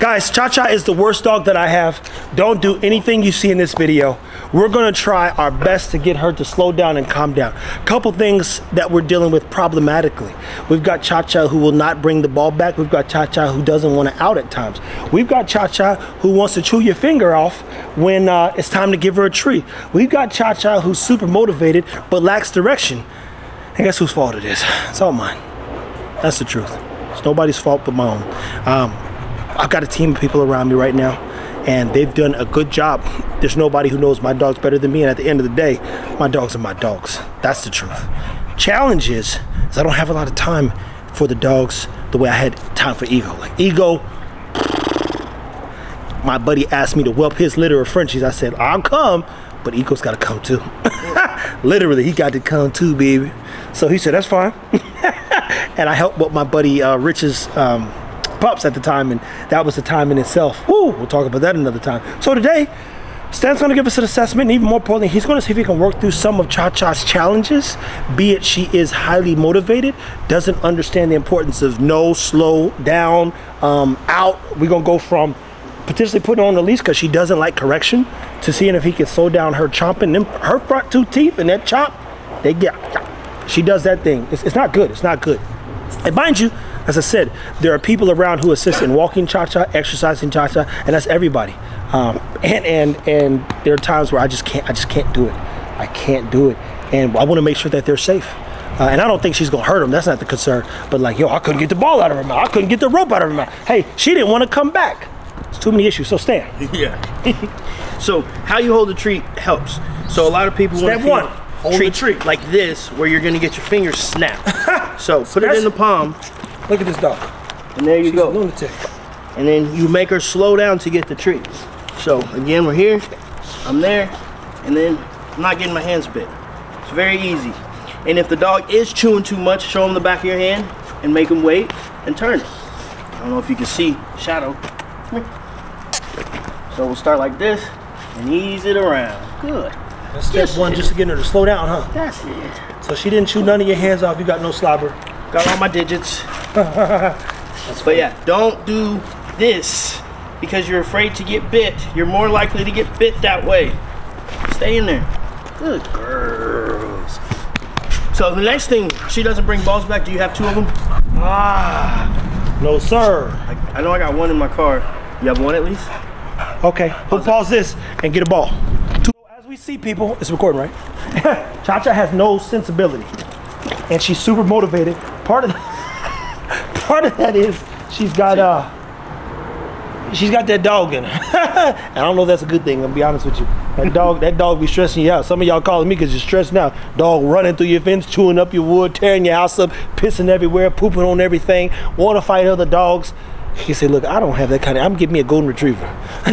Guys, Cha-Cha is the worst dog that I have. Don't do anything you see in this video. We're gonna try our best to get her to slow down and calm down. Couple things that we're dealing with problematically. We've got Cha-Cha who will not bring the ball back. We've got Cha-Cha who doesn't want to out at times. We've got Cha-Cha who wants to chew your finger off when uh, it's time to give her a treat. We've got Cha-Cha who's super motivated but lacks direction. And guess whose fault it is? It's all mine. That's the truth. It's nobody's fault but my own. Um, I've got a team of people around me right now, and they've done a good job. There's nobody who knows my dogs better than me, and at the end of the day, my dogs are my dogs. That's the truth. Challenge is, is I don't have a lot of time for the dogs the way I had time for Ego. Like Ego, my buddy asked me to whelp his litter of Frenchies. I said, I'll come, but Ego's got to come too. Literally, he got to come too, baby. So he said, that's fine. and I helped with my buddy uh, Rich's um, pups at the time, and that was the time in itself. Woo, we'll talk about that another time. So today, Stan's gonna give us an assessment, and even more importantly, he's gonna see if he can work through some of Cha-Cha's challenges, be it she is highly motivated, doesn't understand the importance of no, slow down, um, out. We're gonna go from potentially putting on the leash because she doesn't like correction to seeing if he can slow down her chomping them her front two teeth and that chop they get she does that thing it's, it's not good it's not good and mind you as i said there are people around who assist in walking cha-cha exercising cha-cha and that's everybody um, and and and there are times where i just can't i just can't do it i can't do it and i want to make sure that they're safe uh, and I don't think she's gonna hurt him. That's not the concern. But like, yo, I couldn't get the ball out of her mouth. I couldn't get the rope out of her mouth. Hey, she didn't want to come back. It's too many issues. So Stan. Yeah. so how you hold the treat helps. So a lot of people want Step one, hold the treat, treat. like this, where you're gonna get your fingers snapped. so put it in the palm, Look at this dog. and there you She's a go. lunatic. And then you make her slow down to get the treats. So again, we're here, I'm there, and then I'm not getting my hands bit. It's very easy. And if the dog is chewing too much, show him the back of your hand and make him wait and turn it. I don't know if you can see shadow. So we'll start like this and ease it around. Good. That's step Yes, one, it just to get her to slow down, huh? That's it. So she didn't chew none of your hands off. You got no slobber. Got all my digits. but yeah, don't do this because you're afraid to get bit. You're more likely to get bit that way. Stay in there. Good girls. So the next thing, she doesn't bring balls back. Do you have two of them? Ah, no sir. I, I know I got one in my car. You have one at least? Okay, we'll pause this and get a ball. Two- As we see people, it's recording, right? Cha-Cha has no sensibility, and she's super motivated. Part of part of that is she's got uh she's got that dog in her. and I don't know if that's a good thing. I'll be honest with you. That dog, that dog be stressing you out. Some of y'all calling me because you're stressing out. Dog running through your fence, chewing up your wood, tearing your house up, pissing everywhere, pooping on everything, want to fight other dogs. He said, "Look, I don't have that kind of. I'm giving me a golden retriever,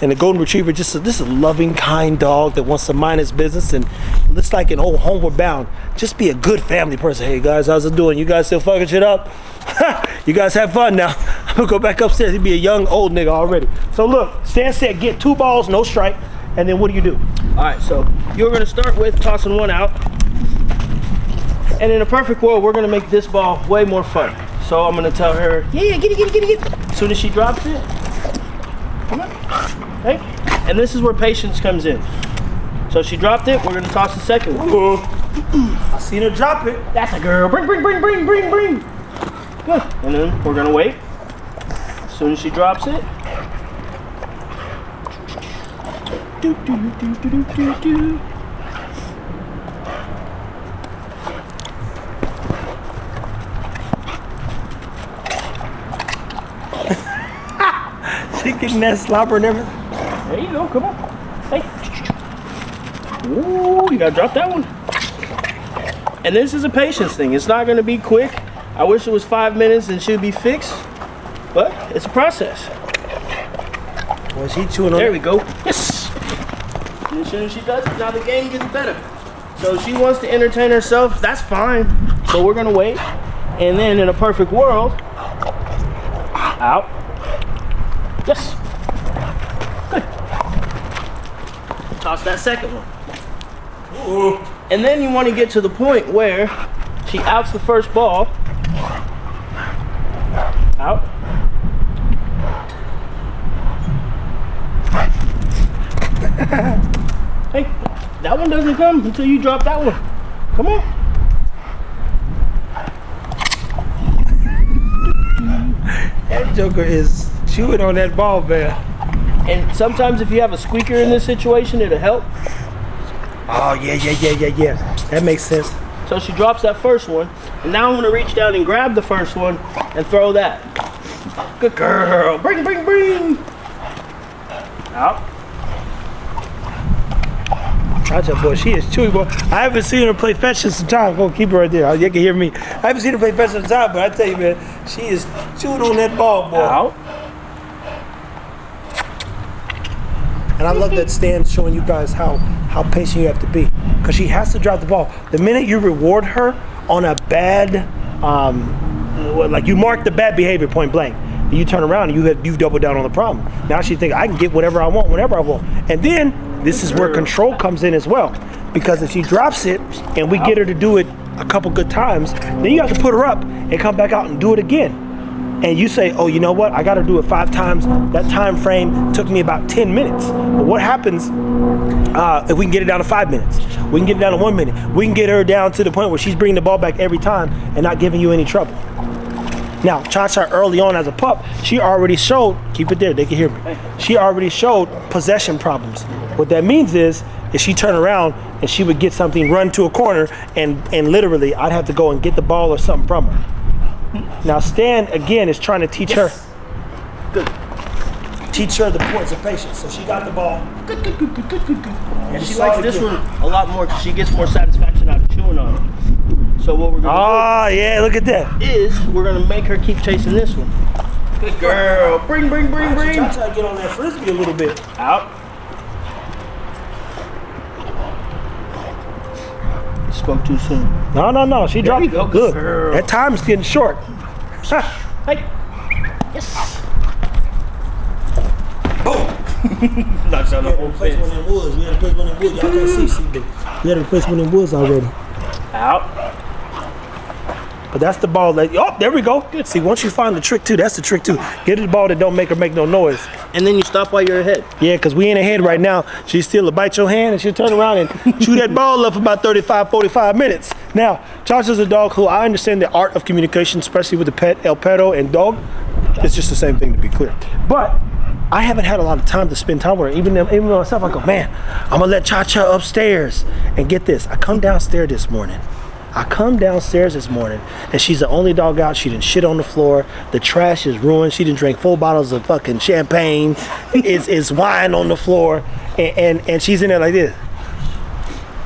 and the golden retriever just a, this is a loving, kind dog that wants to mind his business and looks like an old homeward bound. Just be a good family person. Hey guys, how's it doing? You guys still fucking shit up? you guys have fun now. I'm gonna go back upstairs. He'd be a young old nigga already. So look, Stan said, get two balls, no strike, and then what do you do? All right, so you're gonna start with tossing one out. And in a perfect world, we're gonna make this ball way more fun. So I'm gonna tell her, yeah, yeah, get it, get it, get it, get it. As soon as she drops it, come on, hey. And this is where patience comes in. So she dropped it, we're gonna toss the second one. I seen her drop it. That's a girl, bring, bring, bring, bring, bring, bring. Good, and then we're gonna wait. As soon as she drops it. Do, do, do, do, do, do, do. Getting that slobber and everything. There you go, come on. Hey. Ooh, you gotta drop that one. And this is a patience thing. It's not gonna be quick. I wish it was five minutes and she'd be fixed, but it's a process. Was he chewing on There we go. Yes. And as soon as she does it, now the game gets better. So she wants to entertain herself, that's fine. So we're gonna wait. And then in a perfect world, out. Yes. Good. Toss that second one. Ooh. And then you want to get to the point where she outs the first ball. Out. hey, that one doesn't come until you drop that one. Come on. That Joker is chewing on that ball, man. And sometimes if you have a squeaker in this situation, it'll help. Oh yeah, yeah, yeah, yeah, yeah. That makes sense. So she drops that first one, and now I'm gonna reach down and grab the first one and throw that. Good girl. Bring, bring, bring. Out. Cha-Cha boy, she is chewy boy. I haven't seen her play fetch in some time. Go keep her right there. You can hear me. I haven't seen her play fetch in some time, but I tell you, man, she is chewing on that ball, boy. Out. And I love that Stan showing you guys how how patient you have to be, because she has to drop the ball. The minute you reward her on a bad, um, like you mark the bad behavior point blank, you turn around and you have you've doubled down on the problem. Now she think I can get whatever I want whenever I want, and then this is where control comes in as well, because if she drops it and we get her to do it a couple good times, then you have to put her up and come back out and do it again and you say, oh, you know what? I got to do it five times. That time frame took me about 10 minutes. But what happens uh, if we can get it down to five minutes? We can get it down to one minute. We can get her down to the point where she's bringing the ball back every time and not giving you any trouble. Now, Cha Cha early on as a pup, she already showed, keep it there, they can hear me. She already showed possession problems. What that means is, is she turn around and she would get something, run to a corner, and, and literally I'd have to go and get the ball or something from her. Now Stan again is trying to teach her. Good. Teach her the points of patience. So she got the ball. Good, good, good, good, good, good, good. And You she likes this again. one a lot more because she gets more satisfaction out of chewing on it. So what we're gonna Ah, yeah, look at that. Is we're gonna make her keep chasing this one. Good girl. Bring, bring, bring, bring. Try to get on that frisbee a little bit. Out. Spoke too soon. No, no, no. She dropped. you go, good Look, girl. that time's getting short. Ha. Hey. Yes. Knocks down the whole Replace one fence. of them woods. We had to replace one of woods. Y'all can't see, see, but we had to replace one of woods already. Out. But that's the ball that. Oh, there we go. See, once you find the trick too, that's the trick too. Get the ball that don't make her make no noise. And then you stop while you're ahead. Yeah, because we ain't ahead right now. She still will bite your hand and she'll turn around and chew that ball up for about 35, 45 minutes. Now, Chacha's a dog who I understand the art of communication, especially with the pet, El Perro, and dog. It's just the same thing to be clear. But I haven't had a lot of time to spend time with her. Even, even myself, I go, man, I'm to let Cha Cha upstairs. And get this, I come downstairs this morning. I come downstairs this morning and she's the only dog out. She didn't shit on the floor. The trash is ruined. She didn't drink full bottles of fucking champagne. it's, it's wine on the floor. And, and, and she's in there like this.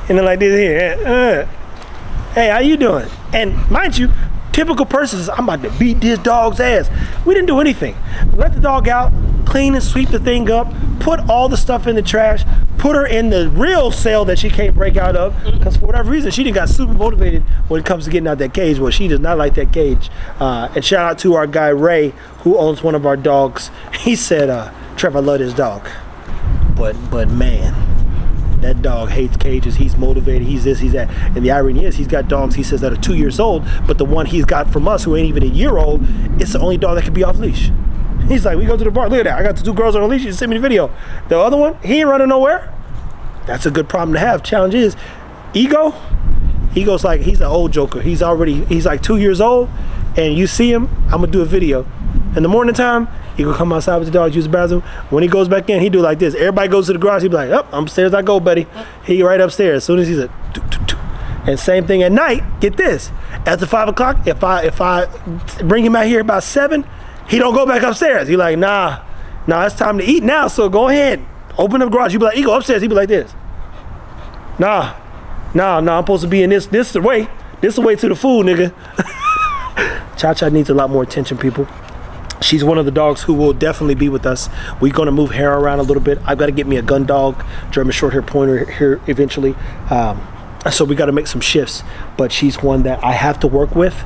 And then like this here. Uh, hey, how you doing? And mind you, typical person says, I'm about to beat this dog's ass. We didn't do anything. Let the dog out, clean and sweep the thing up, put all the stuff in the trash, put her in the real cell that she can't break out of. Because for whatever reason, she didn't got super motivated when it comes to getting out that cage. Well, she does not like that cage. Uh, and shout out to our guy Ray, who owns one of our dogs. He said, uh, Trevor, loved his dog. But but man, that dog hates cages. He's motivated. He's this. He's that. And the irony is, he's got dogs. He says that are two years old, but the one he's got from us, who ain't even a year old, it's the only dog that can be off leash. He's like, we go to the bar. Look at that. I got the two girls on a leash. You sent me the video. The other one, he ain't running nowhere. That's a good problem to have. Challenge is, ego. Ego's like he's an old joker. He's already he's like two years old, and you see him. I'm gonna do a video. In the morning time, he gonna come outside with the dogs, use the bathroom. When he goes back in, he do like this. Everybody goes to the garage. He be like, "Up, I'm upstairs. I go, buddy." He right upstairs. As soon as he's a, "Toot, toot, toot." and same thing at night. Get this. After five o'clock, if I if I bring him out here about seven, he don't go back upstairs. He like, nah, nah, it's time to eat now. So go ahead, open the garage. You be like, he go upstairs. He be like this. Nah, nah, nah. I'm supposed to be in this this the way. This the way to the food, nigga. Cha Cha needs a lot more attention, people. She's one of the dogs who will definitely be with us. We're gonna move hair around a little bit. I've got to get me a gun dog, German short hair pointer here eventually. Um, so we got to make some shifts. But she's one that I have to work with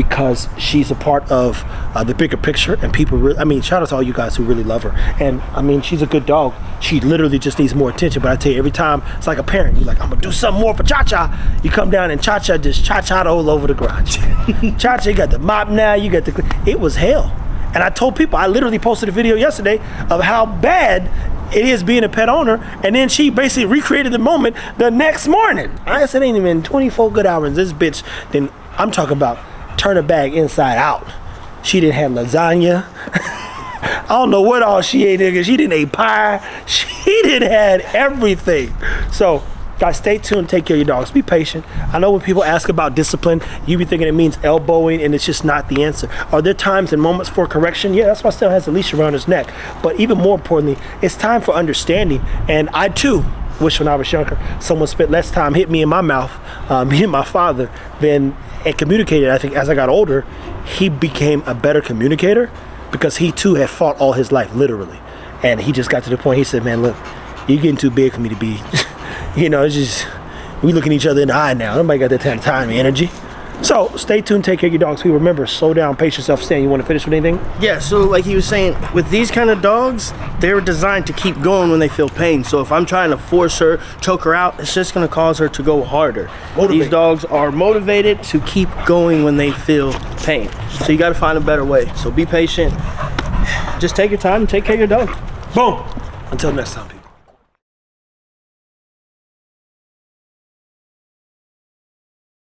because she's a part of uh, the bigger picture and people really i mean shout out to all you guys who really love her. And i mean she's a good dog. She literally just needs more attention. But i tell you every time it's like a parent. You're like i'm gonna do something more for cha-cha. You come down and cha-cha just cha-cha all over the garage. Cha-cha you got the mop now you got the it was hell. And I told people, I literally posted a video yesterday of how bad it is being a pet owner. And then she basically recreated the moment the next morning. I said, ain't even 24 good hours. This bitch, then I'm talking about turn a bag inside out. She didn't have lasagna. I don't know what all she ate, nigga. She didn't eat pie. She didn't had everything. So Guys, stay tuned. Take care of your dogs. Be patient. I know when people ask about discipline, you be thinking it means elbowing, and it's just not the answer. Are there times and moments for correction? Yeah, that's why Stella has a leash around his neck. But even more importantly, it's time for understanding. And I too wish when I was younger, someone spent less time hit me in my mouth, uh, me and my father, than and communicated. I think as I got older, he became a better communicator because he too had fought all his life, literally. And he just got to the point. He said, "Man, look, you're getting too big for me to be." you know, it's just we looking each other in the eye now. Nobody got that time and energy. So stay tuned, take care of your dogs. We remember, slow down, pace yourself. Stan, you want to finish with anything? Yeah, so like he was saying, with these kind of dogs, they're designed to keep going when they feel pain. So if I'm trying to force her, choke her out, it's just gonna cause her to go harder. Motivate. These dogs are motivated to keep going when they feel pain. So you gotta find a better way. So be patient. Just take your time and take care of your dog. Boom. Until next time.